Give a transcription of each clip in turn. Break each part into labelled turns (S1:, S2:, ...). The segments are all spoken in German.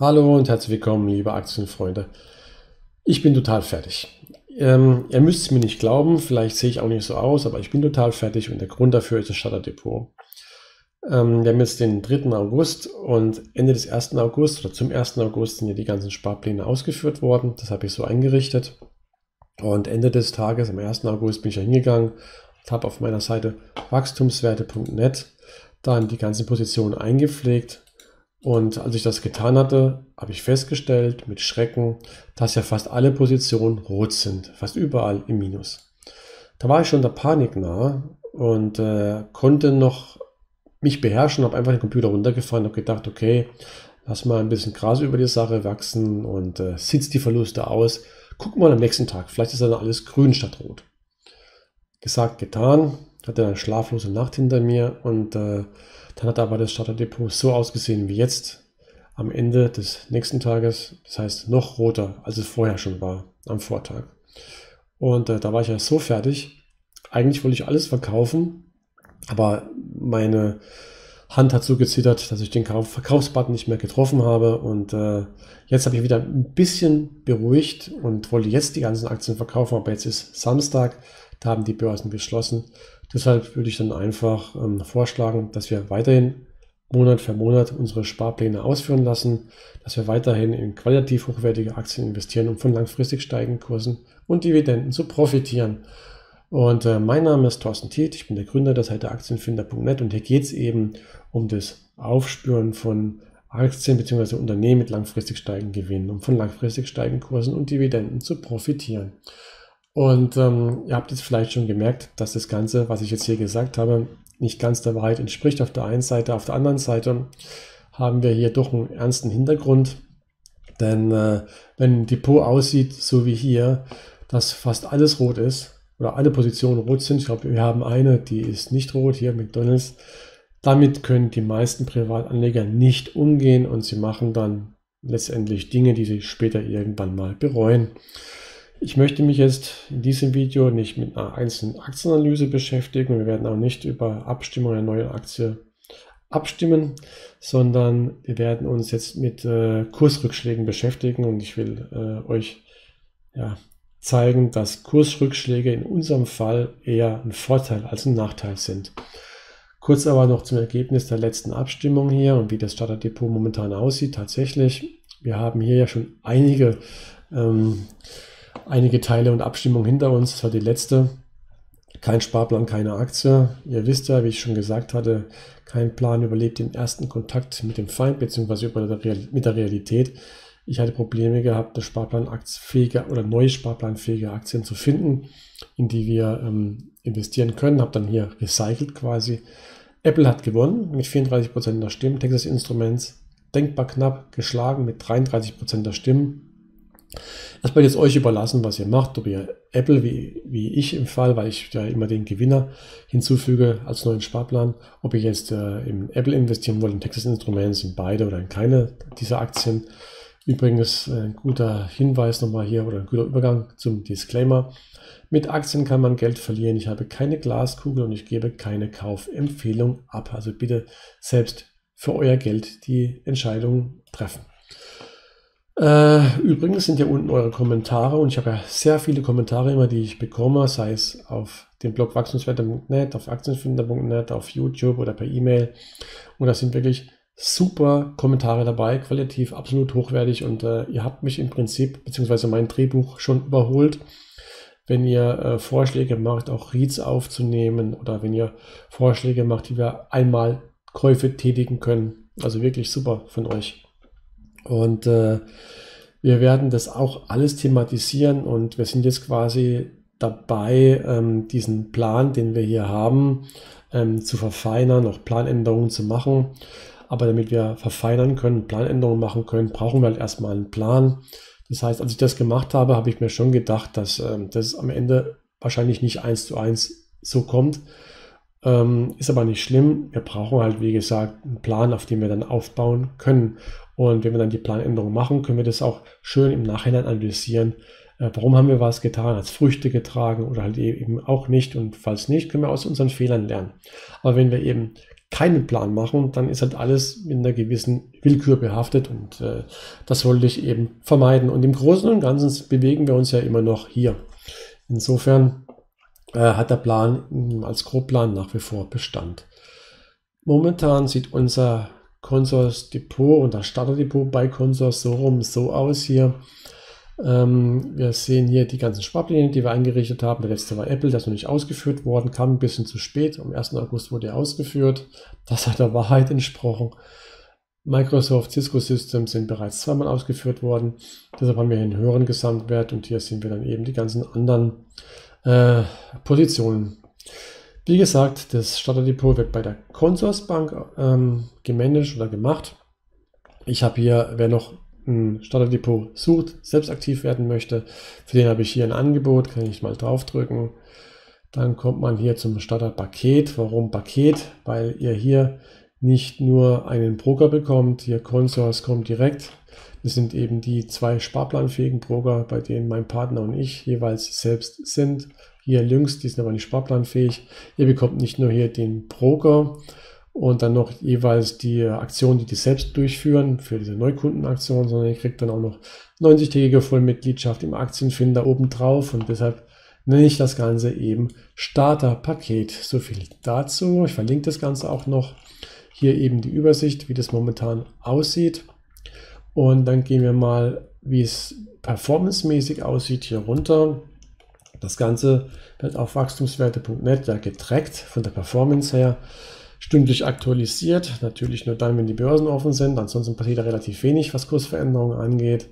S1: Hallo und herzlich willkommen, liebe Aktienfreunde. Ich bin total fertig. Ähm, ihr müsst es mir nicht glauben, vielleicht sehe ich auch nicht so aus, aber ich bin total fertig und der Grund dafür ist das Shutter Depot. Ähm, wir haben jetzt den 3. August und Ende des 1. August oder zum 1. August sind ja die ganzen Sparpläne ausgeführt worden. Das habe ich so eingerichtet. Und Ende des Tages, am 1. August, bin ich ja hingegangen und habe auf meiner Seite wachstumswerte.net dann die ganzen Positionen eingepflegt und als ich das getan hatte, habe ich festgestellt mit Schrecken, dass ja fast alle Positionen rot sind, fast überall im Minus. Da war ich schon der Panik nah und äh, konnte noch mich beherrschen, habe einfach den Computer runtergefahren und gedacht, okay, lass mal ein bisschen Gras über die Sache wachsen und äh, sitzt die Verluste aus. Guck mal am nächsten Tag, vielleicht ist dann alles grün statt rot. Gesagt, getan, hatte eine schlaflose Nacht hinter mir und äh, dann hat aber das Starterdepot so ausgesehen wie jetzt am Ende des nächsten Tages. Das heißt noch roter, als es vorher schon war, am Vortag. Und äh, da war ich ja so fertig. Eigentlich wollte ich alles verkaufen, aber meine Hand hat so gezittert, dass ich den Kauf Verkaufsbutton nicht mehr getroffen habe. Und äh, jetzt habe ich wieder ein bisschen beruhigt und wollte jetzt die ganzen Aktien verkaufen. Aber jetzt ist Samstag, da haben die Börsen geschlossen. Deshalb würde ich dann einfach ähm, vorschlagen, dass wir weiterhin Monat für Monat unsere Sparpläne ausführen lassen, dass wir weiterhin in qualitativ hochwertige Aktien investieren, um von langfristig steigenden Kursen und Dividenden zu profitieren. Und äh, mein Name ist Thorsten Tiet, ich bin der Gründer der Seite Aktienfinder.net und hier geht es eben um das Aufspüren von Aktien bzw. Unternehmen mit langfristig steigenden Gewinnen, um von langfristig steigenden Kursen und Dividenden zu profitieren. Und ähm, ihr habt jetzt vielleicht schon gemerkt, dass das Ganze, was ich jetzt hier gesagt habe, nicht ganz der Wahrheit entspricht auf der einen Seite. Auf der anderen Seite haben wir hier doch einen ernsten Hintergrund. Denn äh, wenn ein Depot aussieht, so wie hier, dass fast alles rot ist oder alle Positionen rot sind, ich glaube, wir haben eine, die ist nicht rot, hier McDonald's, damit können die meisten Privatanleger nicht umgehen und sie machen dann letztendlich Dinge, die sie später irgendwann mal bereuen. Ich möchte mich jetzt in diesem Video nicht mit einer einzelnen Aktienanalyse beschäftigen. Wir werden auch nicht über Abstimmung einer neuen Aktie abstimmen, sondern wir werden uns jetzt mit äh, Kursrückschlägen beschäftigen und ich will äh, euch ja, zeigen, dass Kursrückschläge in unserem Fall eher ein Vorteil als ein Nachteil sind. Kurz aber noch zum Ergebnis der letzten Abstimmung hier und wie das Starterdepot momentan aussieht. Tatsächlich, wir haben hier ja schon einige ähm, einige Teile und Abstimmungen hinter uns. Das war die letzte. Kein Sparplan, keine Aktie. Ihr wisst ja, wie ich schon gesagt hatte, kein Plan überlebt den ersten Kontakt mit dem Feind bzw. mit der Realität. Ich hatte Probleme gehabt, das Sparplanfähige oder neue Sparplanfähige Aktien zu finden, in die wir ähm, investieren können. Habe dann hier recycelt quasi. Apple hat gewonnen mit 34% der Stimmen. Texas Instruments denkbar knapp geschlagen mit 33% der Stimmen. Wird jetzt euch überlassen, was ihr macht, ob ihr Apple wie, wie ich im Fall, weil ich ja immer den Gewinner hinzufüge als neuen Sparplan, ob ihr jetzt äh, in Apple investieren wollt, in Texas Instruments, in beide oder in keine dieser Aktien. Übrigens äh, ein guter Hinweis nochmal hier oder ein guter Übergang zum Disclaimer. Mit Aktien kann man Geld verlieren. Ich habe keine Glaskugel und ich gebe keine Kaufempfehlung ab. Also bitte selbst für euer Geld die Entscheidung treffen. Äh, übrigens sind ja unten eure Kommentare und ich habe ja sehr viele Kommentare immer, die ich bekomme, sei es auf dem Blog wachstumswetter.net, auf aktienfinder.net, auf YouTube oder per E-Mail. Und da sind wirklich super Kommentare dabei, qualitativ absolut hochwertig und äh, ihr habt mich im Prinzip, beziehungsweise mein Drehbuch schon überholt. Wenn ihr äh, Vorschläge macht, auch Reads aufzunehmen oder wenn ihr Vorschläge macht, wie wir einmal Käufe tätigen können. Also wirklich super von euch. Und äh, wir werden das auch alles thematisieren und wir sind jetzt quasi dabei, ähm, diesen Plan, den wir hier haben, ähm, zu verfeinern, auch Planänderungen zu machen. Aber damit wir verfeinern können, Planänderungen machen können, brauchen wir halt erstmal einen Plan. Das heißt, als ich das gemacht habe, habe ich mir schon gedacht, dass ähm, das am Ende wahrscheinlich nicht eins zu eins so kommt. Ähm, ist aber nicht schlimm. Wir brauchen halt, wie gesagt, einen Plan, auf dem wir dann aufbauen können. Und wenn wir dann die Planänderung machen, können wir das auch schön im Nachhinein analysieren. Äh, warum haben wir was getan, als Früchte getragen oder halt eben auch nicht. Und falls nicht, können wir aus unseren Fehlern lernen. Aber wenn wir eben keinen Plan machen, dann ist halt alles mit einer gewissen Willkür behaftet und äh, das wollte ich eben vermeiden. Und im Großen und Ganzen bewegen wir uns ja immer noch hier. Insofern äh, hat der Plan hm, als Grobplan nach wie vor Bestand. Momentan sieht unser Consors Depot und das Starterdepot bei Consors so rum so aus hier. Ähm, wir sehen hier die ganzen Sparpläne, die wir eingerichtet haben. Der letzte war Apple, der ist noch nicht ausgeführt worden, kam ein bisschen zu spät. Am 1. August wurde er ausgeführt. Das hat der Wahrheit entsprochen. Microsoft, Cisco Systems sind bereits zweimal ausgeführt worden. Deshalb haben wir einen höheren Gesamtwert und hier sehen wir dann eben die ganzen anderen äh, Positionen. Wie gesagt, das Starterdepot wird bei der Consorsbank ähm, gemanagt oder gemacht. Ich habe hier, wer noch ein Starterdepot sucht, selbst aktiv werden möchte, für den habe ich hier ein Angebot, kann ich mal draufdrücken. Dann kommt man hier zum Starterpaket. Warum Paket? Weil ihr hier nicht nur einen Broker bekommt, hier Consors kommt direkt. Das sind eben die zwei sparplanfähigen Broker, bei denen mein Partner und ich jeweils selbst sind. Hier links, die sind aber nicht sparplanfähig. Ihr bekommt nicht nur hier den Broker und dann noch jeweils die Aktion, die die selbst durchführen für diese Neukundenaktion, sondern ihr kriegt dann auch noch 90-tägige Vollmitgliedschaft im Aktienfinder obendrauf und deshalb nenne ich das Ganze eben Starterpaket. So viel dazu. Ich verlinke das Ganze auch noch. Hier eben die Übersicht, wie das momentan aussieht. Und dann gehen wir mal, wie es performancemäßig aussieht, hier runter. Das Ganze wird auf wachstumswerte.net ja getrackt von der Performance her, stündlich aktualisiert. Natürlich nur dann, wenn die Börsen offen sind. Ansonsten passiert da relativ wenig, was Kursveränderungen angeht.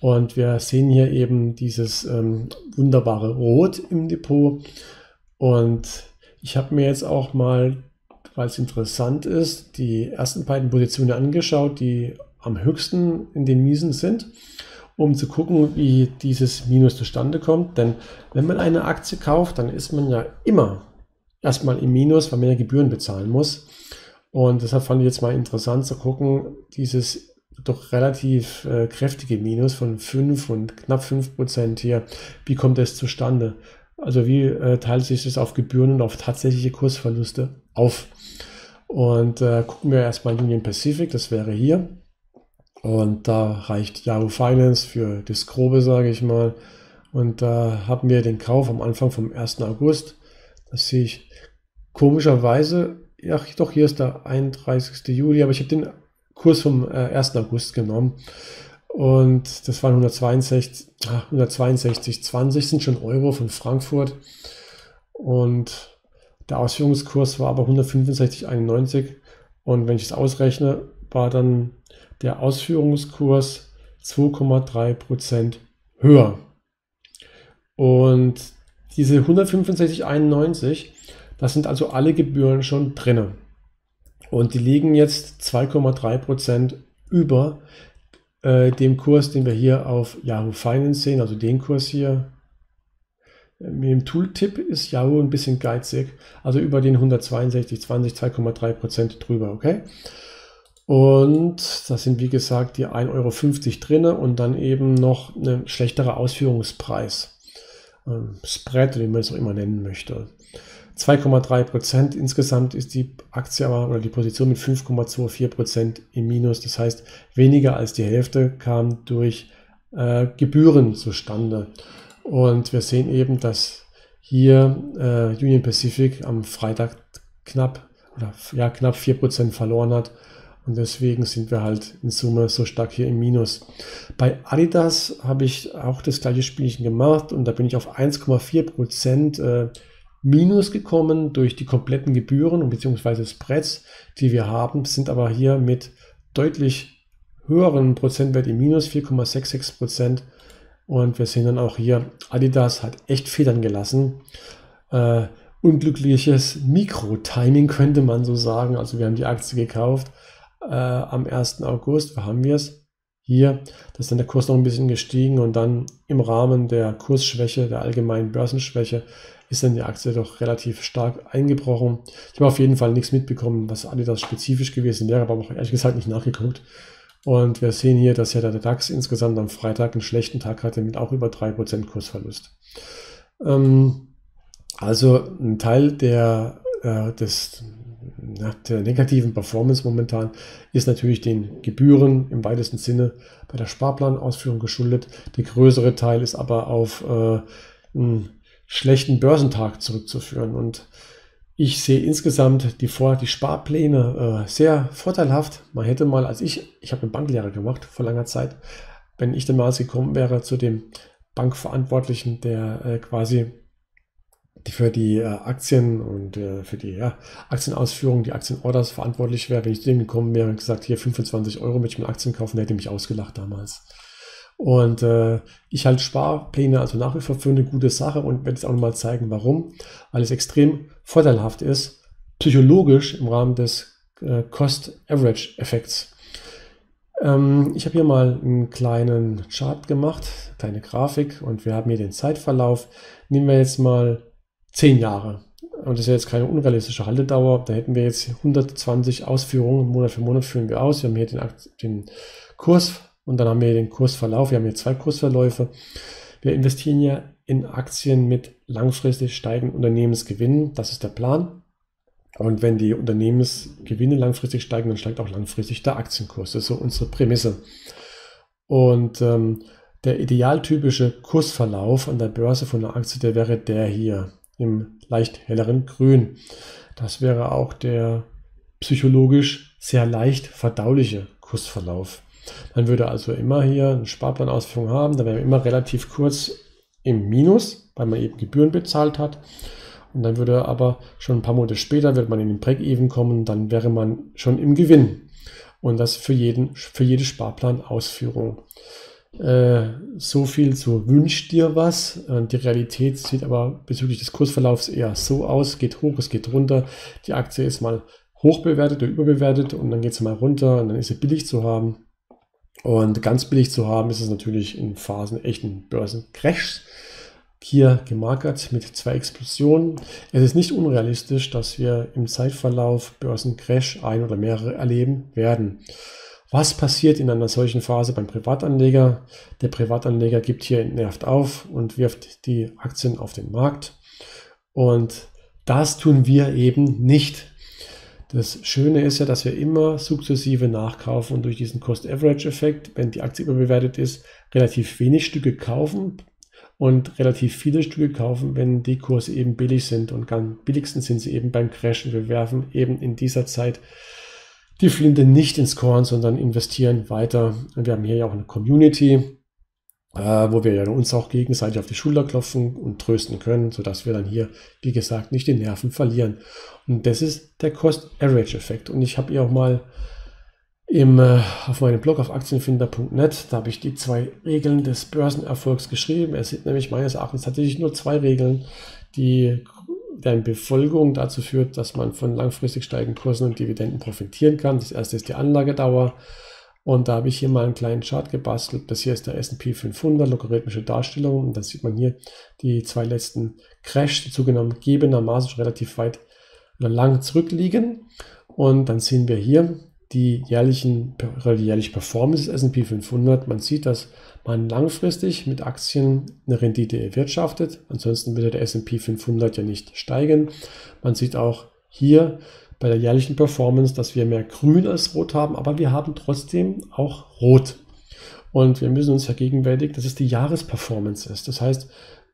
S1: Und wir sehen hier eben dieses ähm, wunderbare Rot im Depot. Und ich habe mir jetzt auch mal, weil es interessant ist, die ersten beiden Positionen angeschaut, die am höchsten in den Miesen sind, um zu gucken, wie dieses Minus zustande kommt. Denn wenn man eine Aktie kauft, dann ist man ja immer erstmal im Minus, weil man ja Gebühren bezahlen muss. Und deshalb fand ich jetzt mal interessant zu gucken, dieses doch relativ äh, kräftige Minus von 5 und knapp 5 Prozent hier, wie kommt es zustande? Also wie äh, teilt sich das auf Gebühren und auf tatsächliche Kursverluste auf? Und äh, gucken wir erstmal Union Pacific, das wäre hier. Und da reicht Yahoo Finance für das Grobe, sage ich mal. Und da haben wir den Kauf am Anfang vom 1. August. Das sehe ich komischerweise. Ja, doch, hier ist der 31. Juli, aber ich habe den Kurs vom äh, 1. August genommen. Und das waren 162, 162, 20 sind schon Euro von Frankfurt. Und der Ausführungskurs war aber 165,91. Und wenn ich es ausrechne, war dann der Ausführungskurs 2,3% höher. Und diese 165,91, das sind also alle Gebühren schon drin. Und die liegen jetzt 2,3% über äh, dem Kurs, den wir hier auf Yahoo Finance sehen, also den Kurs hier. Mit dem Tooltip ist Yahoo ein bisschen geizig, also über den 162,20, 2,3% drüber, okay? Und da sind wie gesagt die 1,50 Euro drin und dann eben noch ein schlechterer Ausführungspreis. Ähm, Spread, wie man es auch immer nennen möchte. 2,3 Prozent insgesamt ist die Aktie oder die Position mit 5,24 Prozent im Minus. Das heißt, weniger als die Hälfte kam durch äh, Gebühren zustande. Und wir sehen eben, dass hier äh, Union Pacific am Freitag knapp oder ja, knapp 4 Prozent verloren hat und deswegen sind wir halt in Summe so stark hier im Minus. Bei Adidas habe ich auch das gleiche Spielchen gemacht und da bin ich auf 1,4 Prozent äh, Minus gekommen durch die kompletten Gebühren beziehungsweise Spreads, die wir haben, sind aber hier mit deutlich höheren Prozentwert im Minus, 4,66 Prozent. Und wir sehen dann auch hier, Adidas hat echt Federn gelassen. Äh, unglückliches Mikro-Timing könnte man so sagen. Also wir haben die Aktie gekauft äh, am 1. August, wo haben wir es? Hier, da ist dann der Kurs noch ein bisschen gestiegen und dann im Rahmen der Kursschwäche, der allgemeinen Börsenschwäche, ist dann die Aktie doch relativ stark eingebrochen. Ich habe auf jeden Fall nichts mitbekommen, was Adidas spezifisch gewesen wäre, aber auch ehrlich gesagt nicht nachgeguckt. Und wir sehen hier, dass ja der DAX insgesamt am Freitag einen schlechten Tag hatte mit auch über 3% Kursverlust. Ähm, also ein Teil der, äh, des ja, der negativen Performance momentan ist natürlich den Gebühren im weitesten Sinne bei der Sparplanausführung geschuldet. Der größere Teil ist aber auf äh, einen schlechten Börsentag zurückzuführen. Und ich sehe insgesamt die, Vor die Sparpläne äh, sehr vorteilhaft. Man hätte mal, als ich, ich habe eine Banklehre gemacht vor langer Zeit, wenn ich damals gekommen wäre zu dem Bankverantwortlichen, der äh, quasi die für die äh, Aktien und äh, für die ja, Aktienausführung, die Aktienorders verantwortlich wäre, wenn ich zu dem gekommen wäre und gesagt, hier 25 Euro möchte ich mir Aktien kaufen, der hätte mich ausgelacht damals. Und äh, ich halte Sparpläne also nach wie vor für eine gute Sache und werde jetzt auch nochmal zeigen, warum. Weil es extrem vorteilhaft ist, psychologisch im Rahmen des äh, Cost-Average-Effekts. Ähm, ich habe hier mal einen kleinen Chart gemacht, kleine Grafik und wir haben hier den Zeitverlauf. Nehmen wir jetzt mal 10 Jahre. Und das ist ja jetzt keine unrealistische Haltedauer. Da hätten wir jetzt 120 Ausführungen, Monat für Monat führen wir aus. Wir haben hier den, den Kurs und dann haben wir den Kursverlauf. Wir haben hier zwei Kursverläufe. Wir investieren ja in Aktien mit langfristig steigenden Unternehmensgewinnen. Das ist der Plan. Und wenn die Unternehmensgewinne langfristig steigen, dann steigt auch langfristig der Aktienkurs. Das ist so unsere Prämisse. Und ähm, der idealtypische Kursverlauf an der Börse von einer Aktie, der wäre der hier im leicht helleren Grün. Das wäre auch der psychologisch sehr leicht verdauliche Kursverlauf. Man würde also immer hier eine Sparplanausführung haben, da wäre man immer relativ kurz im Minus, weil man eben Gebühren bezahlt hat. Und dann würde aber schon ein paar Monate später, wird man in den Break-Even kommen, dann wäre man schon im Gewinn. Und das für, jeden, für jede Sparplanausführung. Äh, so viel zu Wünsch dir was. Die Realität sieht aber bezüglich des Kursverlaufs eher so aus. Geht hoch, es geht runter. Die Aktie ist mal hoch bewertet oder überbewertet und dann geht sie mal runter und dann ist sie billig zu haben. Und ganz billig zu haben ist es natürlich in Phasen echten Börsencrashs. Hier gemarkert mit zwei Explosionen. Es ist nicht unrealistisch, dass wir im Zeitverlauf Börsencrash ein oder mehrere erleben werden. Was passiert in einer solchen Phase beim Privatanleger? Der Privatanleger gibt hier nervt auf und wirft die Aktien auf den Markt. Und das tun wir eben nicht. Das Schöne ist ja, dass wir immer sukzessive nachkaufen und durch diesen Cost-Average-Effekt, wenn die Aktie überbewertet ist, relativ wenig Stücke kaufen und relativ viele Stücke kaufen, wenn die Kurse eben billig sind. Und am billigsten sind sie eben beim Crash. Und wir werfen eben in dieser Zeit die Flinte nicht ins Korn, sondern investieren weiter. Wir haben hier ja auch eine Community, äh, wo wir ja uns auch gegenseitig auf die Schulter klopfen und trösten können, sodass wir dann hier, wie gesagt, nicht die Nerven verlieren. Und das ist der Cost-Average-Effekt. Und ich habe hier auch mal im, äh, auf meinem Blog auf aktienfinder.net, da habe ich die zwei Regeln des Börsenerfolgs geschrieben. Es sind nämlich meines Erachtens tatsächlich nur zwei Regeln, die deren Befolgung dazu führt, dass man von langfristig steigenden Kursen und Dividenden profitieren kann. Das erste ist die Anlagedauer. Und da habe ich hier mal einen kleinen Chart gebastelt. Das hier ist der S&P 500, logarithmische Darstellung. Und dann sieht man hier die zwei letzten Crash, die zugegebenermaßen schon relativ weit oder lang zurückliegen. Und dann sehen wir hier die jährlichen, die jährliche Performance des S&P 500. Man sieht, dass man langfristig mit Aktien eine Rendite erwirtschaftet. Ansonsten würde der S&P 500 ja nicht steigen. Man sieht auch hier bei der jährlichen Performance, dass wir mehr Grün als Rot haben, aber wir haben trotzdem auch Rot. Und wir müssen uns vergegenwärtigen, dass es die Jahresperformance ist. Das heißt,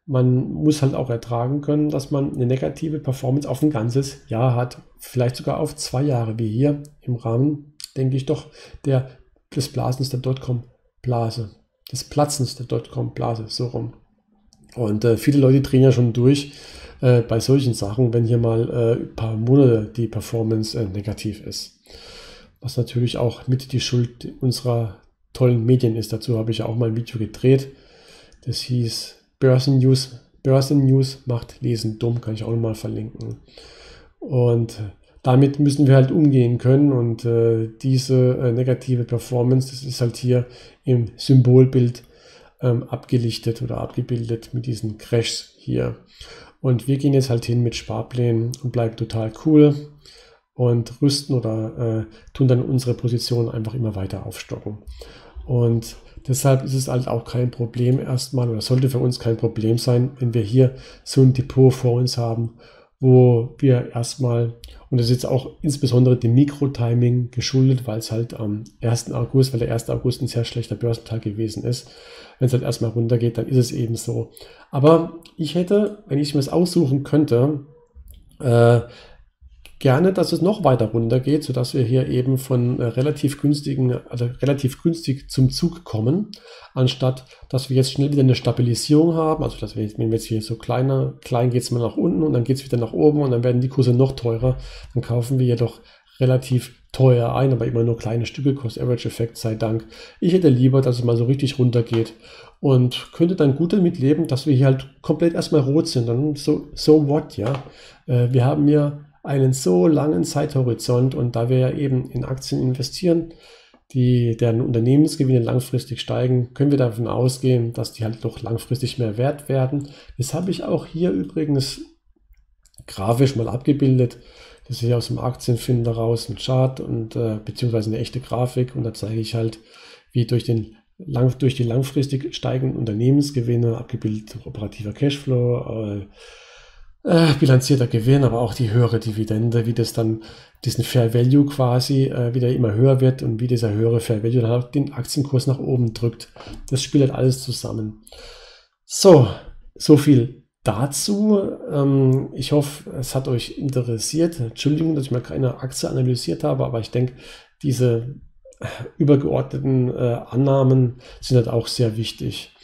S1: man muss halt auch ertragen können, dass man eine negative Performance auf ein ganzes Jahr hat, vielleicht sogar auf zwei Jahre, wie hier im Rahmen, denke ich doch, der, des Blasens der Dotcom-Blase des Platzens der Dotcom-Blase, so rum. Und äh, viele Leute drehen ja schon durch äh, bei solchen Sachen, wenn hier mal äh, ein paar Monate die Performance äh, negativ ist. Was natürlich auch mit die Schuld unserer tollen Medien ist. Dazu habe ich ja auch mal ein Video gedreht. Das hieß Börsennews. Börsennews macht Lesen dumm, kann ich auch nochmal verlinken. Und damit müssen wir halt umgehen können und äh, diese äh, negative Performance, das ist halt hier im Symbolbild ähm, abgelichtet oder abgebildet mit diesen Crashs hier. Und wir gehen jetzt halt hin mit Sparplänen und bleiben total cool und rüsten oder äh, tun dann unsere Position einfach immer weiter aufstocken. Und deshalb ist es halt auch kein Problem erstmal oder sollte für uns kein Problem sein, wenn wir hier so ein Depot vor uns haben wo wir erstmal, und das ist jetzt auch insbesondere dem Mikrotiming geschuldet, weil es halt am 1. August, weil der 1. August ein sehr schlechter Börsentag gewesen ist. Wenn es halt erstmal runtergeht, dann ist es eben so. Aber ich hätte, wenn ich mir das aussuchen könnte, äh, gerne, dass es noch weiter runtergeht, sodass wir hier eben von äh, relativ günstigen, also relativ günstig zum Zug kommen, anstatt dass wir jetzt schnell wieder eine Stabilisierung haben. Also dass wir jetzt, wenn wir jetzt hier so kleiner, klein geht es mal nach unten und dann geht es wieder nach oben und dann werden die Kurse noch teurer. Dann kaufen wir jedoch relativ teuer ein, aber immer nur kleine Stücke, Cost-Average-Effekt sei Dank. Ich hätte lieber, dass es mal so richtig runtergeht und könnte dann gut damit leben, dass wir hier halt komplett erstmal rot sind. Dann so, so what, ja. Äh, wir haben ja einen so langen Zeithorizont und da wir ja eben in Aktien investieren, die, deren Unternehmensgewinne langfristig steigen, können wir davon ausgehen, dass die halt doch langfristig mehr wert werden. Das habe ich auch hier übrigens grafisch mal abgebildet. Das ist hier aus dem Aktienfinder raus ein Chart und äh, beziehungsweise eine echte Grafik und da zeige ich halt, wie durch den lang, durch die langfristig steigenden Unternehmensgewinne abgebildet operativer Cashflow, äh, äh, bilanzierter Gewinn, aber auch die höhere Dividende, wie das dann diesen Fair Value quasi äh, wieder immer höher wird und wie dieser höhere Fair Value dann auch den Aktienkurs nach oben drückt. Das spielt halt alles zusammen. So, so viel dazu. Ähm, ich hoffe, es hat euch interessiert. Entschuldigung, dass ich mal keine Aktie analysiert habe, aber ich denke, diese übergeordneten äh, Annahmen sind halt auch sehr wichtig.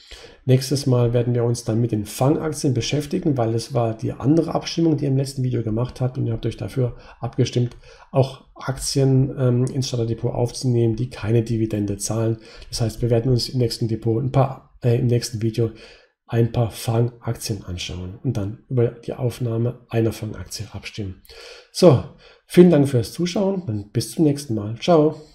S1: Nächstes Mal werden wir uns dann mit den Fangaktien beschäftigen, weil es war die andere Abstimmung, die ihr im letzten Video gemacht habt und ihr habt euch dafür abgestimmt, auch Aktien ähm, ins Starterdepot aufzunehmen, die keine Dividende zahlen. Das heißt, wir werden uns im nächsten Depot ein paar, äh, im nächsten Video ein paar Fangaktien anschauen und dann über die Aufnahme einer Fangaktie abstimmen. So, vielen Dank fürs Zuschauen und bis zum nächsten Mal. Ciao.